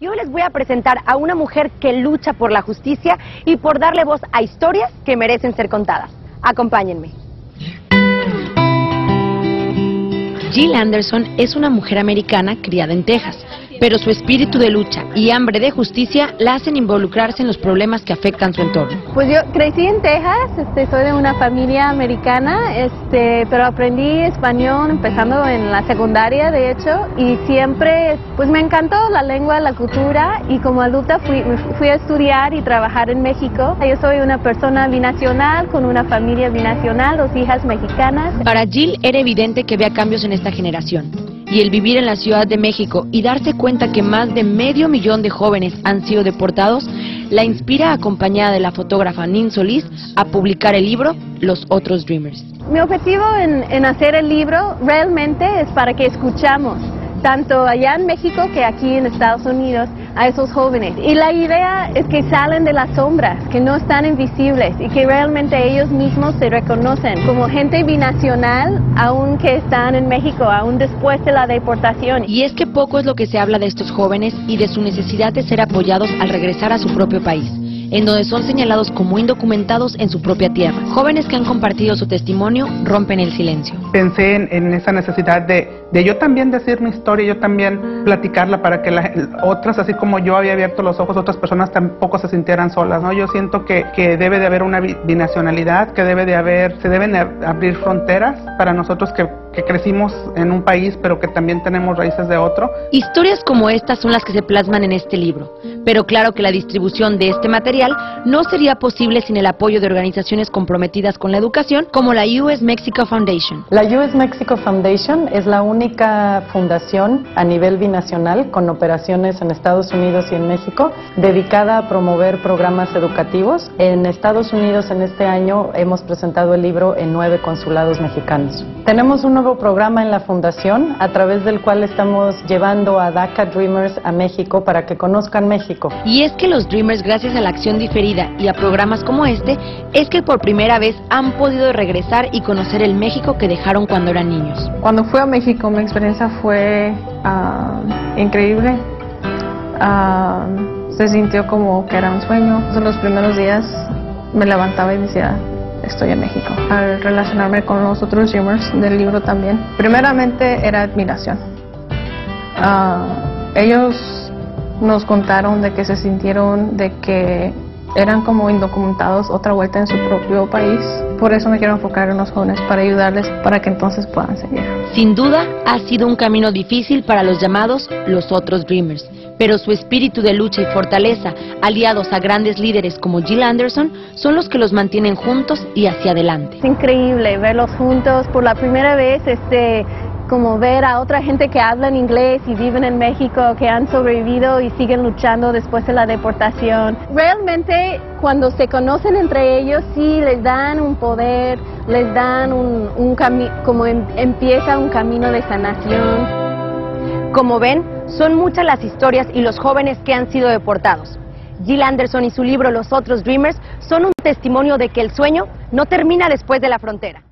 y hoy les voy a presentar a una mujer que lucha por la justicia y por darle voz a historias que merecen ser contadas. Acompáñenme. Jill Anderson es una mujer americana criada en Texas pero su espíritu de lucha y hambre de justicia la hacen involucrarse en los problemas que afectan su entorno. Pues yo crecí en Texas, este, soy de una familia americana, este, pero aprendí español empezando en la secundaria, de hecho, y siempre, pues me encantó la lengua, la cultura, y como adulta fui, fui a estudiar y trabajar en México. Yo soy una persona binacional, con una familia binacional, dos hijas mexicanas. Para Jill era evidente que había cambios en esta generación y el vivir en la Ciudad de México y darse cuenta que más de medio millón de jóvenes han sido deportados, la inspira acompañada de la fotógrafa Nin Solís a publicar el libro Los Otros Dreamers. Mi objetivo en, en hacer el libro realmente es para que escuchamos tanto allá en México que aquí en Estados Unidos, a esos jóvenes. Y la idea es que salen de las sombras, que no están invisibles y que realmente ellos mismos se reconocen como gente binacional, aún que están en México, aún después de la deportación. Y es que poco es lo que se habla de estos jóvenes y de su necesidad de ser apoyados al regresar a su propio país en donde son señalados como indocumentados en su propia tierra. Jóvenes que han compartido su testimonio rompen el silencio. Pensé en, esa necesidad de, yo también decir mi historia, yo también platicarla para que las otras, así como yo había abierto los ojos, otras personas tampoco se sintieran solas. ¿no? Yo siento que, que debe de haber una binacionalidad, que debe de haber, se deben abrir fronteras para nosotros que que crecimos en un país pero que también tenemos raíces de otro. Historias como estas son las que se plasman en este libro, pero claro que la distribución de este material no sería posible sin el apoyo de organizaciones comprometidas con la educación como la US Mexico Foundation. La US Mexico Foundation es la única fundación a nivel binacional con operaciones en Estados Unidos y en México dedicada a promover programas educativos. En Estados Unidos en este año hemos presentado el libro en nueve consulados mexicanos. Tenemos un nuevo programa en la Fundación a través del cual estamos llevando a DACA Dreamers a México para que conozcan México. Y es que los Dreamers, gracias a la acción diferida y a programas como este, es que por primera vez han podido regresar y conocer el México que dejaron cuando eran niños. Cuando fui a México mi experiencia fue ah, increíble. Ah, se sintió como que era un sueño. En los primeros días me levantaba y decía, estoy en México. Al relacionarme con los otros Dreamers del libro también, primeramente era admiración. Ah, ellos nos contaron de que se sintieron de que eran como indocumentados otra vuelta en su propio país. Por eso me quiero enfocar en los jóvenes, para ayudarles, para que entonces puedan seguir. Sin duda, ha sido un camino difícil para los llamados los otros Dreamers pero su espíritu de lucha y fortaleza, aliados a grandes líderes como Jill Anderson, son los que los mantienen juntos y hacia adelante. Es increíble verlos juntos por la primera vez, este, como ver a otra gente que habla en inglés y viven en México, que han sobrevivido y siguen luchando después de la deportación. Realmente cuando se conocen entre ellos sí les dan un poder, les dan un, camino, como em, empieza un camino de sanación. Como ven, son muchas las historias y los jóvenes que han sido deportados. Jill Anderson y su libro Los Otros Dreamers son un testimonio de que el sueño no termina después de la frontera.